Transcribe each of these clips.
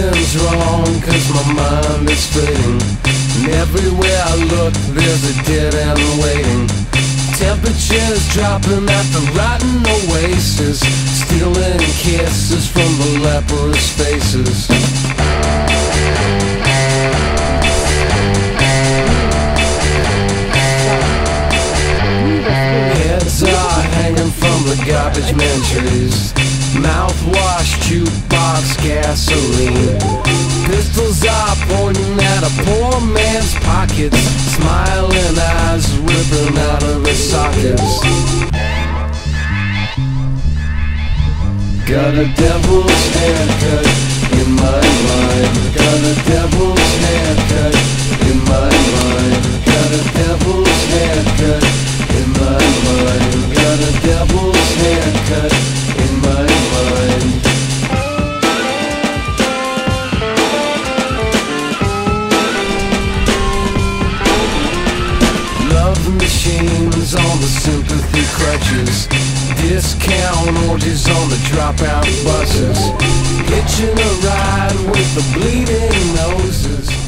Something's wrong, cause my mind is fading. And everywhere I look, there's a dead end waiting. Temperatures dropping at the rotten oasis, stealing kisses from the leprous faces. Heads are hanging from the garbage man trees. Mouthwash, jukebox, gasoline. Pistols are pointing at a poor man's pockets. Smiling eyes ripping out of his sockets. Got a devil's haircut in my mind. Got a devil's haircut in my mind. Got a devil's haircut machines on the sympathy crutches. Discount orgies on the dropout buses. Hitching a ride with the bleeding noses.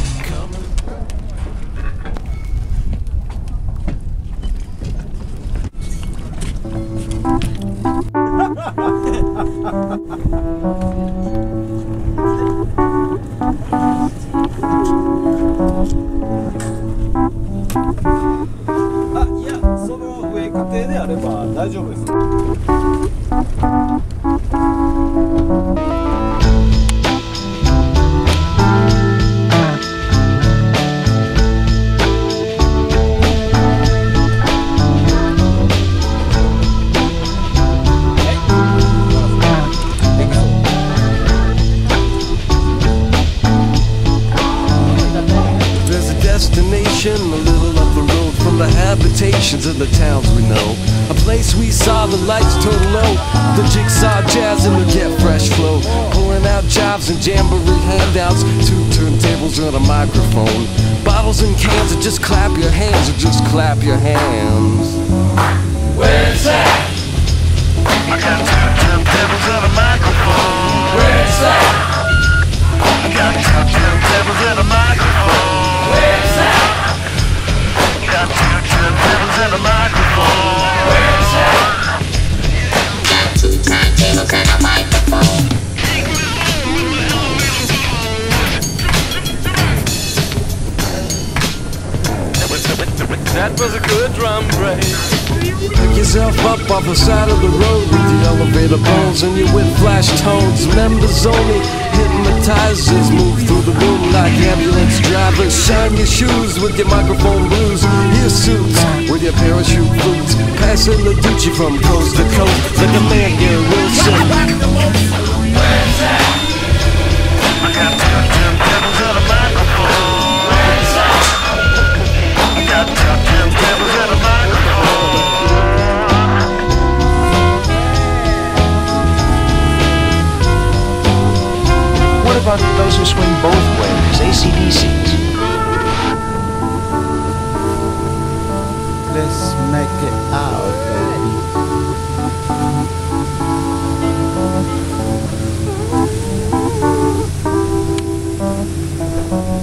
Destination a little up the road from the habitations of the towns we know. A place we saw the lights turn low, the jigsaw jazz and the get fresh flow. Pouring out jobs and jamboree handouts, two turntables and a microphone. Bottles and cans, or just clap your hands, or just clap your hands. Where's that? That? Was a good drum break. Pick yourself up off the side of the road with the elevator bones and your with flash tones. Members only hypnotizers move through the room like ambulance drivers. Shine your shoes with your microphone blues, your suits with your parachute boots. Passing the dutchie from coast to coast like a man Gary Wilson. Microphone. What about those who swing both it out, baby.